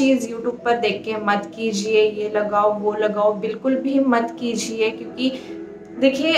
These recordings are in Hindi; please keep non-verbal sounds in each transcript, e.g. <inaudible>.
चीज़ यूट्यूब पर देख के मत कीजिए, ये लगाओ, वो लगाओ, बिल्कुल भी मत कीजिए, क्योंकि देखिए,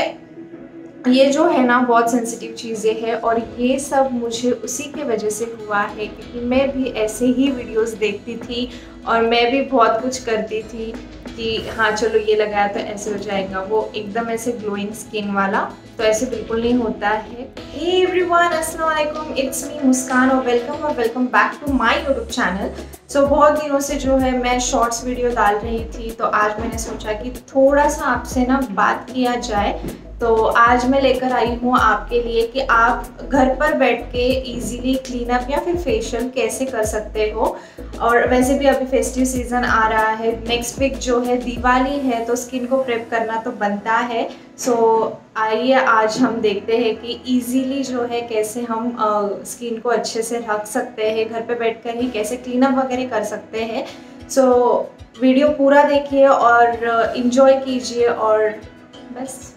ये जो है ना, बहुत सेंसिटिव चीज़ें हैं और ये सब मुझे उसी के वजह से हुआ है क्योंकि मैं भी ऐसे ही वीडियोस देखती थी और मैं भी बहुत कुछ करती थी। कि हाँ चलो ये लगाया तो ऐसे हो जाएगा। वो एकदम ऐसे ग्लोइंग स्किन वाला तो ऐसे बिल्कुल नहीं होता है। हे एवरीवन अस्सलाम वालेकुम इट्स मी मुस्कान, और वेलकम और welcome back to my YouTube channel so बहुत दिनों से जो है मैं शॉर्ट्स वीडियो डाल रही थी तो आज मैंने सोचा कि थोड़ा सा आपसे ना बात किया जाए। तो आज मैं लेकर आई हूँ आपके लिए कि आप घर पर बैठ के इजीली क्लीन अप या फिर फेशियल कैसे कर सकते हो। और वैसे भी अभी फेस्टिव सीज़न आ रहा है। नेक्स्ट वीक जो है दिवाली है तो स्किन को प्रेप करना तो बनता है। सो so, आइए आज हम देखते हैं कि इजीली जो है कैसे हम स्किन को अच्छे से रख सकते हैं घर पे बैठकर ही कैसे क्लीन अप वगैरह कर सकते हैं। सो so, वीडियो पूरा देखिए और इन्जॉय कीजिए और बस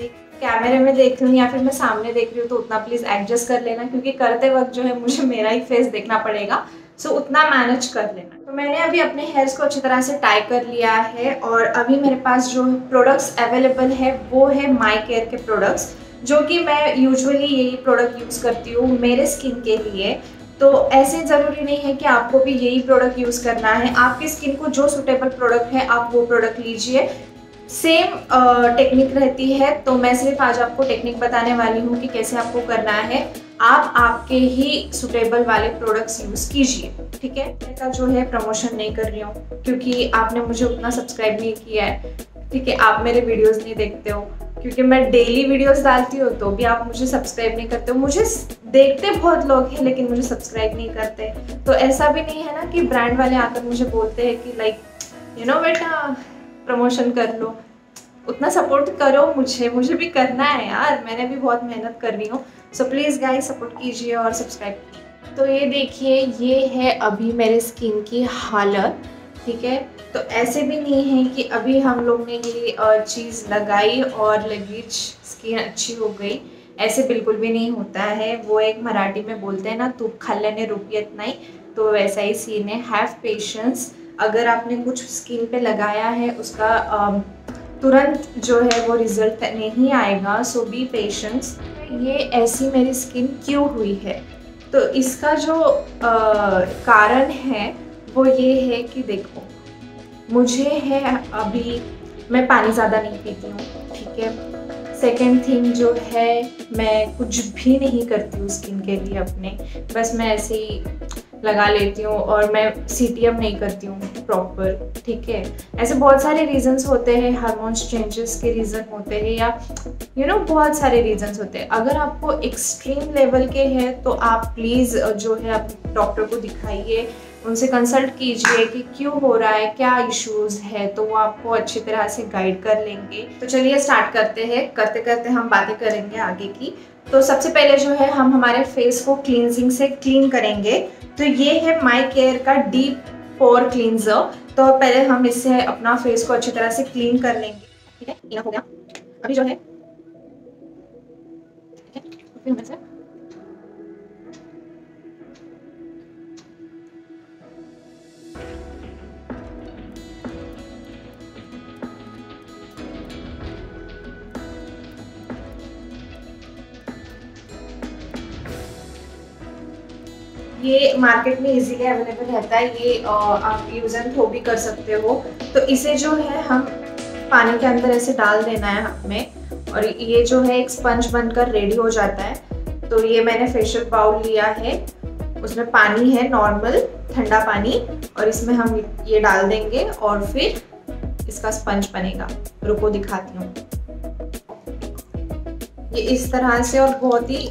कैमरे में देख रही हूँ या फिर मैं सामने देख रही हूँ तो उतना प्लीज़ एडजस्ट कर लेना क्योंकि करते वक्त जो है मुझे मेरा ही फेस देखना पड़ेगा। सो so, उतना मैनेज कर लेना। तो मैंने अभी अपने हेयर्स को अच्छी तरह से टाई कर लिया है और अभी मेरे पास जो प्रोडक्ट्स अवेलेबल है वो है माई केयर के प्रोडक्ट्स जो कि मैं यूजुअली यही प्रोडक्ट यूज़ करती हूँ मेरे स्किन के लिए। तो ऐसे ज़रूरी नहीं है कि आपको भी यही प्रोडक्ट यूज़ करना है। आपकी स्किन को जो सुटेबल प्रोडक्ट है आप वो प्रोडक्ट लीजिए। सेम टेक्निक रहती है तो मैं सिर्फ़ आज आपको टेक्निक बताने वाली हूँ कि कैसे आपको करना है। आप आपके ही सुटेबल वाले प्रोडक्ट्स यूज़ कीजिए, ठीक है? का जो है प्रमोशन नहीं कर रही हूँ, क्योंकि आपने मुझे उतना सब्सक्राइब नहीं किया है, ठीक है? आप मेरे वीडियोस नहीं देखते हो, क्योंकि मैं डेली वीडियोस डालती हूँ तो भी आप मुझे सब्सक्राइब नहीं करते हो। मुझे देखते बहुत लोग हैं, लेकिन मुझे सब्सक्राइब नहीं करते। तो ऐसा भी नहीं है ना कि ब्रांड वाले आकर मुझे बोलते हैं कि लाइक यू नो बेटा प्रमोशन कर लो। उतना सपोर्ट करो मुझे मुझे भी करना है यार, मैंने भी बहुत मेहनत कर रही हूँ। सो प्लीज़ गाइस सपोर्ट कीजिए और सब्सक्राइब तो ये देखिए, ये है अभी मेरे स्किन की हालत, ठीक है? तो ऐसे भी नहीं है कि अभी हम लोग ने ये चीज़ लगाई और लगीच स्किन अच्छी हो गई। ऐसे बिल्कुल भी नहीं होता है। वो एक मराठी में बोलते हैं ना तू खल्लने रुपयत नहीं तो वैसा ही सीन है। हैव पेशेंस अगर आपने कुछ स्किन पे लगाया है, उसका तुरंत जो है वो रिज़ल्ट नहीं आएगा। सो बी पेशेंस ये ऐसी मेरी स्किन क्यों हुई है? तो इसका जो आ, कारण है वो ये है कि देखो मुझे है अभी मैं पानी ज़्यादा नहीं पीती हूँ ठीक है? सेकेंड थिंग जो है मैं कुछ भी नहीं करती हूँ स्किन के लिए अपने। बस मैं ऐसे ही लगा लेती हूँ और मैं सीटीएम नहीं करती हूँ। प्रॉपर ठीक है? ऐसे बहुत सारे रीजंस होते हैं हारमोन्स चेंजेस के रीज़न होते हैं या यू you नो know, बहुत सारे रीजंस होते हैं। अगर आपको एक्सट्रीम लेवल के हैं तो आप प्लीज़ जो है आप डॉक्टर को दिखाइए उनसे कंसल्ट कीजिए कि क्यों हो रहा है क्या इश्यूज़ है तो वो आपको अच्छी तरह से गाइड कर लेंगे। तो चलिए स्टार्ट करते हैं। करते करते हम बातें करेंगे आगे की। तो सबसे पहले जो है हम हमारे फेस को क्लींजिंग से क्लीन करेंगे। तो ये है माई केयर का डीप पोर क्लींजर तो पहले हम इससे अपना फेस को अच्छी तरह से क्लीन कर लेंगे। ठीक है? हो गया। अभी जो है फिर से ये मार्केट में इजीली अवेलेबल रहता है, ये आप यूज़ एंड थ्रो भी कर सकते हो। तो इसे जो है, हम पानी के अंदर ऐसे डाल देना है हमें और ये जो है, एक स्पंज बनकर रेडी हो जाता है। तो ये मैंने फेशियल बाउल लिया है। उसमें पानी है नॉर्मल ठंडा पानी और इसमें हम ये डाल देंगे और फिर इसका स्पंज बनेगा। रुको, दिखाती हूँ। ये इस तरह से और बहुत ही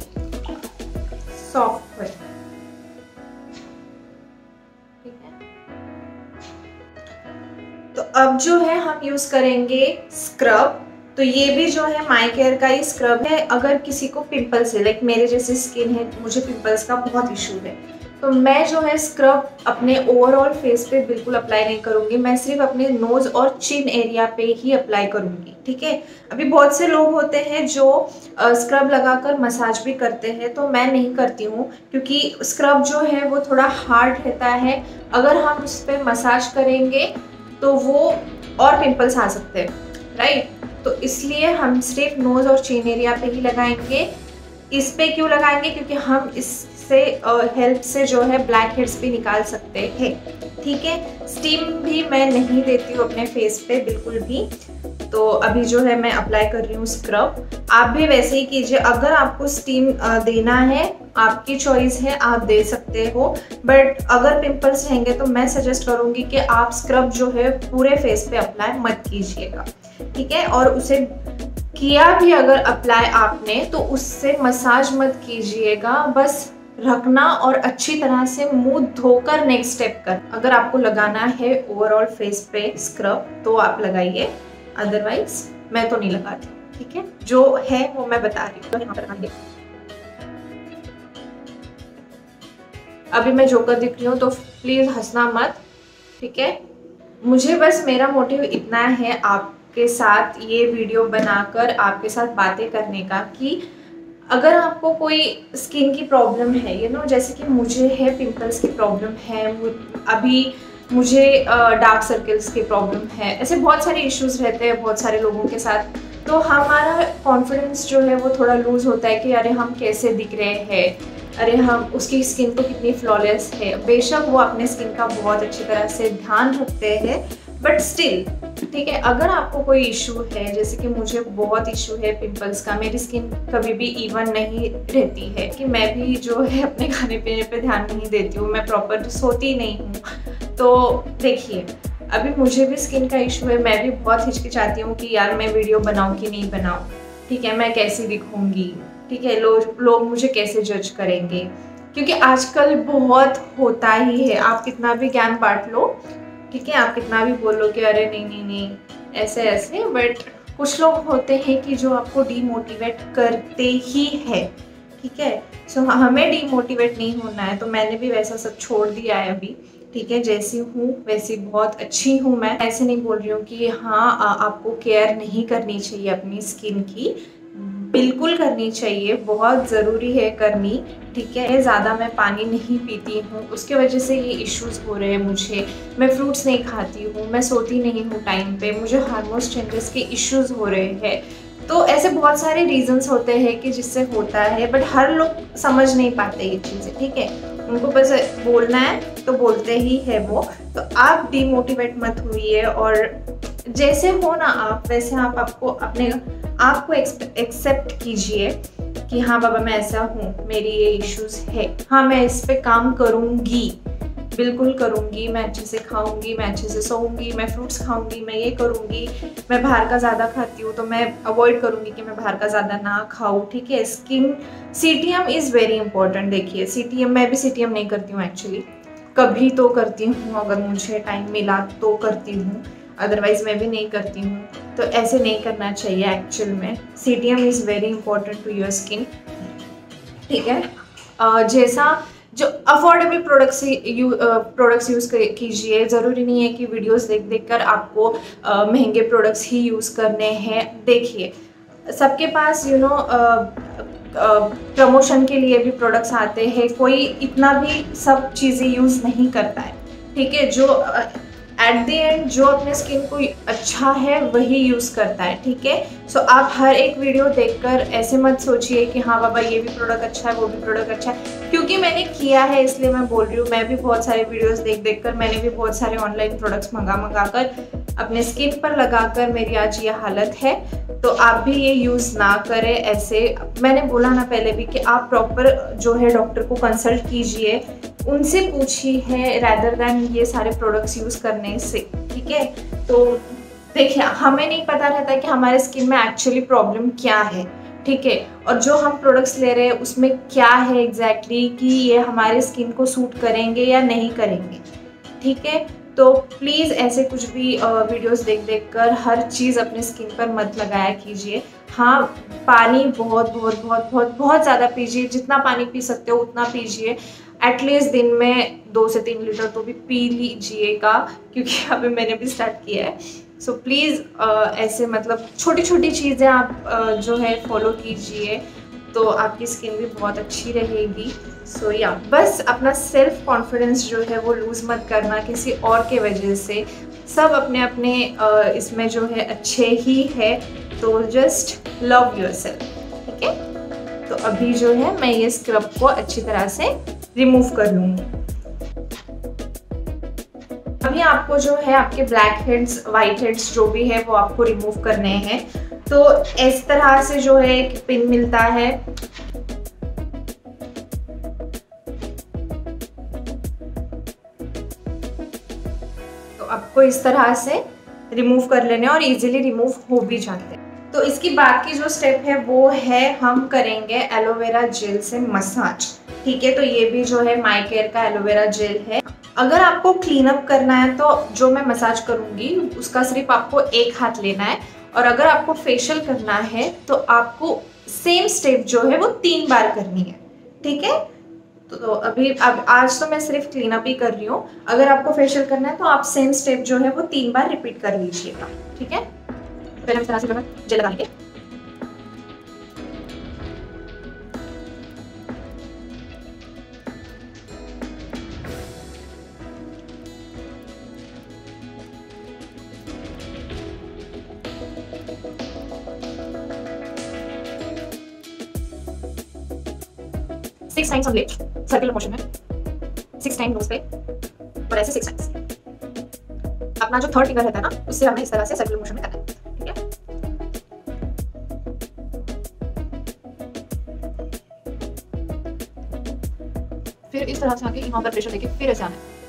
सॉफ्ट है अब जो है हम यूज़ करेंगे स्क्रब तो ये भी जो है माई केयर का ही स्क्रब है। अगर किसी को पिंपल्स है लाइक मेरे जैसे स्किन है, मुझे पिंपल्स का बहुत इशू है। तो मैं जो है स्क्रब अपने ओवरऑल फेस पे बिल्कुल अप्लाई नहीं करूँगी। मैं सिर्फ़ अपने नोज़ और चिन एरिया पे ही अप्लाई करूँगी, ठीक है? अभी बहुत से लोग होते हैं जो स्क्रब लगाकर मसाज भी करते हैं तो मैं नहीं करती हूँ, क्योंकि स्क्रब जो है वो थोड़ा हार्ड रहता है। अगर हम उस पर मसाज करेंगे तो वो और पिंपल्स आ सकते हैं राइट तो इसलिए हम सिर्फ़ नोज़ और चेन एरिया पे ही लगाएँगे। इस पे क्यों लगाएँगे? क्योंकि हम इससे हेल्प से जो है ब्लैक हेड्स भी निकाल सकते हैं। ठीक है? स्टीम भी मैं नहीं देती हूँ अपने फेस पे, बिल्कुल भी। तो अभी जो है मैं अप्लाई कर रही हूँ स्क्रब आप भी वैसे ही कीजिए। अगर आपको स्टीम देना है, आपकी चॉइस है, आप दे सकते हो। बट अगर पिंपल्स रहेंगे तो मैं सजेस्ट करूँगी कि आप स्क्रब जो है पूरे फेस पे अप्लाई मत कीजिएगा। ठीक है? और उसे किया भी अगर अप्लाई आपने तो उससे मसाज मत कीजिएगा। बस रखना और अच्छी तरह से मुँह धोकर नेक्स्ट स्टेप कर। अगर आपको लगाना है ओवरऑल फेस पे स्क्रब तो आप लगाइए। अदरवाइज़ मैं तो नहीं लगाती, ठीक है? जो है, वो मैं बता रही हूँ। अभी मैं जोकर दिख रही हूँ तो प्लीज़ हंसना मत, ठीक है? मुझे बस मेरा मोटिव इतना है आपके साथ ये वीडियो बनाकर, आपके साथ बातें करने का कि अगर आपको कोई स्किन की प्रॉब्लम है यू नो जैसे कि मुझे है पिंपल्स की प्रॉब्लम है अभी मुझे डार्क सर्कल्स की प्रॉब्लम है, ऐसे बहुत सारे इश्यूज़ रहते हैं बहुत सारे लोगों के साथ। तो हमारा कॉन्फिडेंस जो है वो थोड़ा लूज़ होता है कि अरे हम कैसे दिख रहे हैं, अरे हम, उसकी स्किन तो कितनी फ्लॉलेस है। बेशक वो अपने स्किन का बहुत अच्छी तरह से ध्यान रखते हैं बट स्टिल ठीक है, अगर आपको कोई इशू है, जैसे कि मुझे बहुत इशू है पिंपल्स का, मेरी स्किन कभी भी इवन नहीं रहती है, कि मैं भी जो है अपने खाने पीने पे ध्यान नहीं देती हूँ, मैं प्रॉपर सोती नहीं हूँ। तो देखिए, अभी मुझे भी स्किन का इशू है, मैं भी बहुत हिचकिचाती हूँ कि यार मैं वीडियो बनाऊँ कि नहीं बनाऊँ। ठीक है, मैं कैसी दिखूँगी? ठीक है, लोग लोग मुझे कैसे जज करेंगे? क्योंकि आजकल बहुत होता ही है, आप कितना भी ज्ञान बांट लो ठीक है आप कितना भी बोलो कि अरे नहीं नहीं नहीं ऐसे ऐसे बट कुछ लोग होते हैं कि जो आपको डीमोटिवेट करते ही है ठीक है? सो so, हमें डीमोटिवेट नहीं होना है तो मैंने भी वैसा सब छोड़ दिया है अभी ठीक है? जैसी हूँ वैसी बहुत अच्छी हूँ मैं। ऐसे नहीं बोल रही हूँ कि हाँ आपको केयर नहीं करनी चाहिए अपनी स्किन की बिल्कुल करनी चाहिए, बहुत ज़रूरी है करनी, ठीक है? ज़्यादा मैं पानी नहीं पीती हूँ, उसके वजह से ये इश्यूज़ हो रहे हैं मुझे। मैं फ्रूट्स नहीं खाती हूँ, मैं सोती नहीं हूँ टाइम पे, मुझे हार्मोन्स चेंजेस के इश्यूज़ हो रहे हैं। तो ऐसे बहुत सारे रीजंस होते हैं कि जिससे होता है बट हर लोग समझ नहीं पाते ये चीज़ें, ठीक है? उनको बस बोलना है तो बोलते ही है वो। तो आप डीमोटिवेट मत हुई है और जैसे हो ना आप, वैसे आप आपको अपने आपको एक्सेप्ट कीजिए कि हाँ बाबा मैं ऐसा हूँ, मेरी ये इश्यूज़ है। हाँ मैं इस पर काम करूँगी, बिल्कुल करूँगी। मैं अच्छे से खाऊँगी, मैं अच्छे से सोऊँगी, मैं फ्रूट्स खाऊँगी, मैं ये करूँगी। मैं बाहर का ज़्यादा खाती हूँ तो मैं अवॉइड करूँगी कि मैं बाहर का ज़्यादा ना खाऊँ, ठीक है? Skin C T M is very important देखिए। सी टी एम मैं भी सी टी एम नहीं करती हूँ एक्चुअली कभी तो करती हूँ, अगर मुझे टाइम मिला तो करती हूँ। अदरवाइज़ मैं भी नहीं करती हूँ। तो ऐसे नहीं करना चाहिए एक्चुअल में। C T M is very important to your skin ठीक है? जैसा जो affordable products you products use कीजिए। ज़रूरी नहीं है कि वीडियोस देख देख कर आपको महँगे प्रोडक्ट्स ही यूज़ करने हैं। देखिए, सबके पास यू नो प्रमोशन के लिए भी प्रोडक्ट्स आते हैं। कोई इतना भी सब चीज़ें यूज़ नहीं करता है। ठीक है? जो एट द एंड जो अपने स्किन को अच्छा है, वही यूज़ करता है, ठीक है? सो आप हर एक वीडियो देखकर ऐसे मत सोचिए कि हाँ बाबा, ये भी प्रोडक्ट अच्छा है, वो भी प्रोडक्ट अच्छा है। क्योंकि मैंने किया है, इसलिए मैं बोल रही हूँ, मैं भी बहुत सारे वीडियोस देख देख कर मैंने भी बहुत सारे ऑनलाइन प्रोडक्ट्स मंगा मंगा कर अपने स्किन पर लगाकर मेरी आज ये हालत है। तो आप भी ये यूज़ ना करें ऐसे। मैंने बोला ना पहले भी कि आप प्रॉपर जो है डॉक्टर को कंसल्ट कीजिए। उनसे पूछी है रैदर देन ये सारे प्रोडक्ट्स यूज़ करने से, ठीक है? तो देखिए, हमें नहीं पता रहता कि हमारे स्किन में एक्चुअली प्रॉब्लम क्या है, ठीक है? और जो हम प्रोडक्ट्स ले रहे हैं, उसमें क्या है एग्जैक्टली exactly कि ये हमारे स्किन को सूट करेंगे या नहीं करेंगे, ठीक है? तो प्लीज़ ऐसे कुछ भी वीडियोस देख देख कर हर चीज़ अपने स्किन पर मत लगाया कीजिए। हाँ पानी बहुत बहुत बहुत बहुत बहुत ज़्यादा पीजिए। जितना पानी पी सकते हो, उतना पीजिए। एटलीस्ट दिन में दो से तीन लीटर तो भी पी लीजिएगा क्योंकि <laughs> अभी मैंने भी स्टार्ट किया है। सो so, प्लीज़ ऐसे मतलब छोटी छोटी चीज़ें आप uh, जो है फॉलो कीजिए तो आपकी स्किन भी बहुत अच्छी रहेगी। सो so, या yeah, बस अपना सेल्फ कॉन्फिडेंस जो है वो लूज़ मत करना किसी और के वजह से। सब अपने अपने uh, इसमें जो है अच्छे ही है तो जस्ट लव योर सेल्फ ठीक है? तो अभी जो है मैं ये स्क्रब को अच्छी तरह से रिमूव कर लूँगी। अभी आपको जो है, आपके ब्लैक हेड्स वाइट हेड्स जो भी है, वो आपको रिमूव करने हैं। तो इस तरह से जो है, एक पिन मिलता है। तो आपको इस तरह से रिमूव कर लेने और इजीली रिमूव हो भी जाते हैं। तो इसकी बाद की जो स्टेप है, वो है हम करेंगे एलोवेरा जेल से मसाज ठीक है तो ये भी जो है माई केयर का एलोवेरा जेल है. अगर आपको क्लीन अप करना है तो जो मैं मसाज करूँगी, उसका सिर्फ़ आपको एक हाथ लेना है. और अगर आपको फेशियल करना है तो आपको सेम स्टेप जो है, वो तीन बार करनी है. ठीक है? तो अभी, अब आज तो मैं सिर्फ़ क्लीन अप ही कर रही हूँ. अगर आपको फेशियल करना है तो आप सेम स्टेप जो है, वो तीन बार रिपीट कर लीजिएगा. ठीक है? पहले हम इस तरह से जो है जेल लगा लेंगे टाइम्स हम ले सर्कुलर मोशन में। सिक्स टाइम नोज़ पे, और ऐसे सिक्स टाइम्स अपना जो थर्ड फिंगर रहता है ना, उससे हमें इस तरह से सर्कुलर मोशन में करना है। फिर इस तरह से आके यहाँ पर प्रेशर देके फिर ऐसे आना है।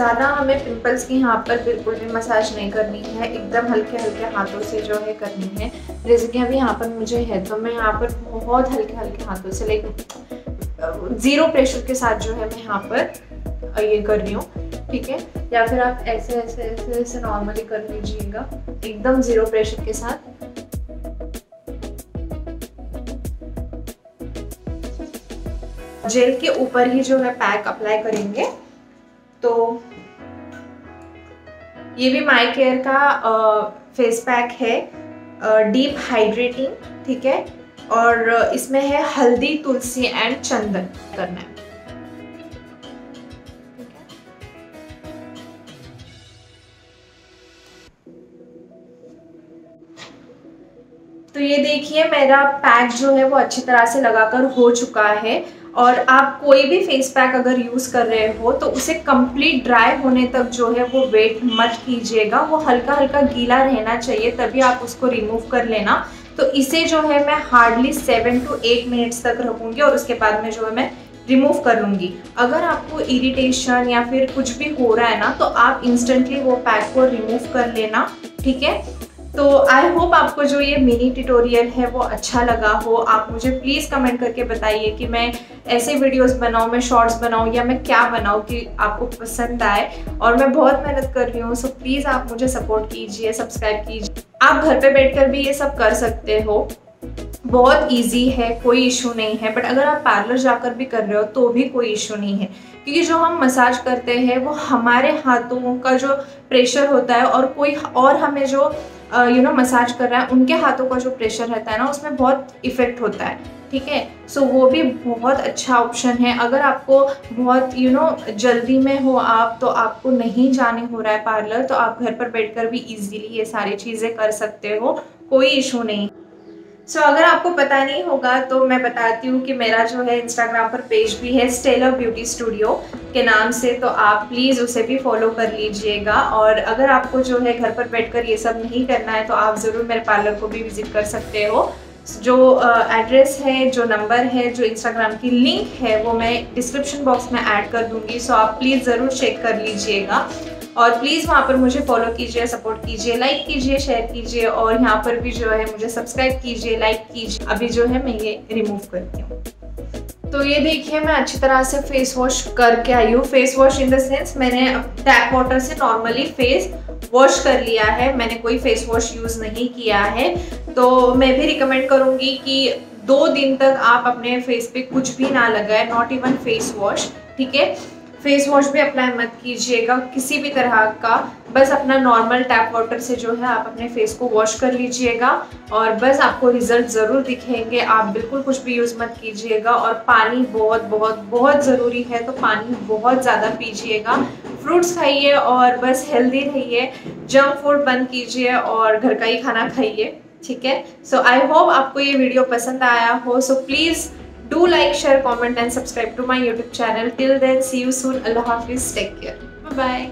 ज़्यादा हमें पिंपल्स की यहाँ पर बिल्कुल भी मसाज नहीं करनी है, एकदम हल्के हल्के हाथों से जो है करनी है। जैसे कि अभी यहाँ पर मुझे है तो मैं यहाँ पर बहुत हल्के हल्के हाथों से लाइक ज़ीरो प्रेशर के साथ जो है मैं यहाँ पर ये कर रही हूँ, ठीक है? या फिर आप ऐसे ऐसे ऐसे ऐसे नॉर्मली कर लीजिएगा, एकदम ज़ीरो प्रेशर के साथ। जेल के ऊपर ही जो है पैक अप्लाई करेंगे तो ये भी माई केयर का फेस पैक है। डीप हाइड्रेटिंग ठीक है? और इसमें है हल्दी, तुलसी एंड चंदन करना है। तो ये देखिए, मेरा पैक जो है वो अच्छी तरह से लगाकर हो चुका है। और आप कोई भी फेस पैक अगर यूज़ कर रहे हो तो उसे कंप्लीट ड्राई होने तक जो है वो वेट मत कीजिएगा। वो हल्का हल्का गीला रहना चाहिए, तभी आप उसको रिमूव कर लेना। तो इसे जो है मैं hardly seven to eight minutes तक रखूँगी और उसके बाद में जो है मैं रिमूव कर लूँगी। अगर आपको इरिटेशन या फिर कुछ भी हो रहा है ना तो आप इंस्टेंटली वो पैक को रिमूव कर लेना, ठीक है? तो आई होप आपको जो ये मिनी ट्यूटोरियल है वो अच्छा लगा हो। आप मुझे प्लीज़ कमेंट करके बताइए कि मैं ऐसे वीडियोस बनाऊँ, मैं शॉर्ट्स बनाऊँ या मैं क्या बनाऊँ कि आपको पसंद आए और मैं बहुत मेहनत कर रही हूँ सो प्लीज़ आप मुझे सपोर्ट कीजिए सब्सक्राइब कीजिए। आप घर पे बैठकर भी ये सब कर सकते हो। बहुत इजी है, कोई इशू नहीं है बट अगर आप पार्लर जाकर भी कर रहे हो तो भी कोई इशू नहीं है। क्योंकि जो हम मसाज करते हैं, वो हमारे हाथों का जो प्रेशर होता है और कोई और हमें जो यू नो मसाज कर रहा है, उनके हाथों का जो प्रेशर रहता है ना, उसमें बहुत इफ़ेक्ट होता है। ठीक है? सो वो भी बहुत अच्छा ऑप्शन है। अगर आपको बहुत यू you नो know, जल्दी में हो आप तो आपको नहीं जाने हो रहा है पार्लर तो आप घर पर बैठकर भी इजीली ये सारी चीज़ें कर सकते हो। कोई इशू नहीं। सो so, अगर आपको पता नहीं होगा तो मैं बताती हूँ कि मेरा जो है इंस्टाग्राम पर पेज भी है स्टेलर ब्यूटी स्टूडियो के नाम से। तो आप प्लीज़ उसे भी फॉलो कर लीजिएगा। और अगर आपको जो है घर पर बैठकर ये सब नहीं करना है तो आप ज़रूर मेरे पार्लर को भी विज़िट कर सकते हो। जो एड्रेस है, जो नंबर है, जो इंस्टाग्राम की लिंक है, वो मैं डिस्क्रिप्शन बॉक्स में ऐड कर दूँगी। सो आप प्लीज़ ज़रूर चेक कर लीजिएगा। और प्लीज़ वहाँ पर मुझे फॉलो कीजिए सपोर्ट कीजिए लाइक कीजिए शेयर कीजिए और यहाँ पर भी जो है मुझे सब्सक्राइब कीजिए लाइक कीजिए। अभी जो है मैं ये रिमूव करती हूँ। तो ये देखिए, मैं अच्छी तरह से फेस वॉश करके आई हूँ। Face wash in the sense मैंने टैप वाटर से नॉर्मली फेस वॉश कर लिया है। मैंने कोई फेस वॉश यूज़ नहीं किया है। तो मैं भी रिकमेंड करूँगी कि दो दिन तक आप अपने फेस पे कुछ भी ना लगाए नॉट इवन फेस वॉश ठीक है? फेस वॉश भी अप्लाई मत कीजिएगा किसी भी तरह का। बस अपना नॉर्मल टैप वाटर से जो है आप अपने फेस को वॉश कर लीजिएगा और बस आपको रिज़ल्ट ज़रूर दिखेंगे। आप बिल्कुल कुछ भी यूज़ मत कीजिएगा और पानी बहुत बहुत बहुत ज़रूरी है तो पानी बहुत ज़्यादा पीजिएगा। फ्रूट्स खाइए और बस हेल्दी रहिए, जंक फ़ूड बंद कीजिए और घर का ही खाना खाइए, ठीक है? सो आई होप आपको ये वीडियो पसंद आया हो। So please do like share comment and subscribe to my YouTube channel till then see you soon अल्लाह हाफिज़ टेक केयर बाय